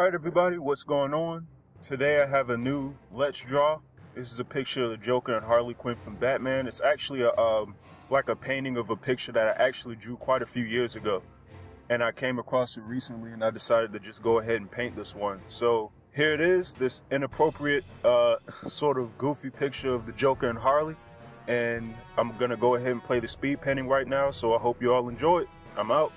Alright everybody, what's going on? Today I have a new Let's Draw. This is a picture of the Joker and Harley Quinn from Batman. It's actually a um, like a painting of a picture that I actually drew quite a few years ago. And I came across it recently and I decided to just go ahead and paint this one. So here it is, this inappropriate uh, sort of goofy picture of the Joker and Harley. And I'm gonna go ahead and play the speed painting right now, so I hope you all enjoy it. I'm out.